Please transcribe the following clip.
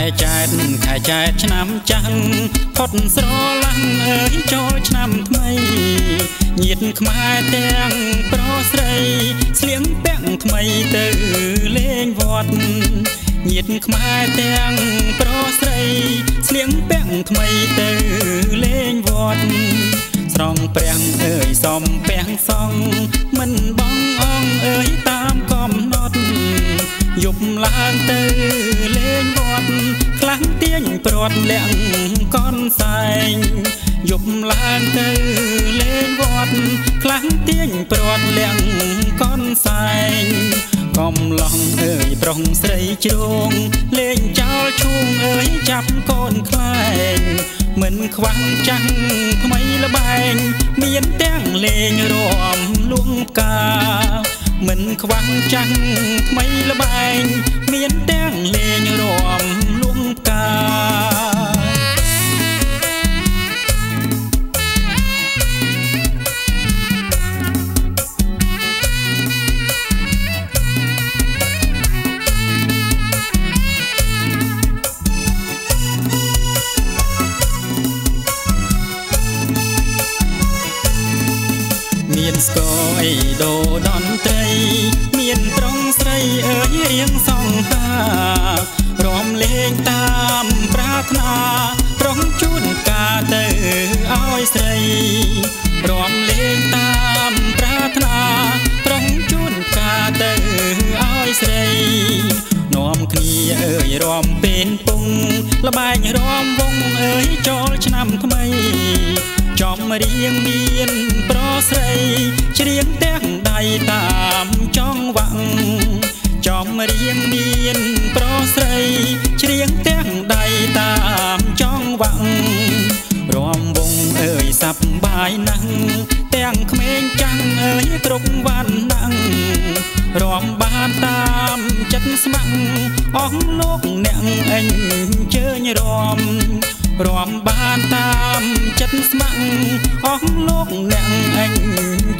ចែកខែចែកឆ្នាំចាំងផុតស្រឡាំងអើយចូលឆ្នាំថ្មីញាតខ្មែរទាំងប្រុសស្រីស្លៀងពាក់ថ្មីទៅលេងវត្តញាតខ្មែរទាំងប្រុសស្រីស្លៀងពាក់ថ្មីទៅលេងវត្តស្រង់ព្រះអើយសំពាំងសង់មិនបងអងអើយ ញព្រាត់លាក់កនសែងយប់ឡើងទៅលេងវត្តខ្លាំងទាញព្រាត់លាក់កនសែងកំឡងអើយប្រុងស្រីជ្រងលេងចោលឈូងអើយចាប់កូនខ្លែងមិនខ្វាំងចាំងថ្មីល្បែងមានទាំងលេងរួមលួងផ្កាមិនខ្វាំងចាំងថ្មីល្បែងមានទាំងលេងរួមលួង ស្គរអីដូដន្ត្រី មានប្រុងស្រីអើយរៀងសង្ហារំលេងតាមប្រាថ្នាប្រុងជូនកាទៅឲ្យស្រីរំលេងតាមប្រាថ្នាប្រុងជូនកាទៅឲ្យស្រីនាំគ្នាអើយរំពេលពុងលបែងរំវងអើយចូលឆ្នាំថ្មីចំរៀងមានប្រុ សស្រីច្រៀងទាំងដៃតាមចងវាក់ចំរៀងមានប្រុសស្រីច្រៀងទាំងដៃតាមចងវាក់រំវងអើយសັບបាយណាស់ទាំងក្មេងចាំងអើយគ្រប់វណ្ណៈរំបានតាមចិត្តស្ម័គ្រអស់លោកអ្នកអញជើញរំ រំបានតាមចិត្តស្ម័គ្រអស់លោកអ្នកអញជើញរំ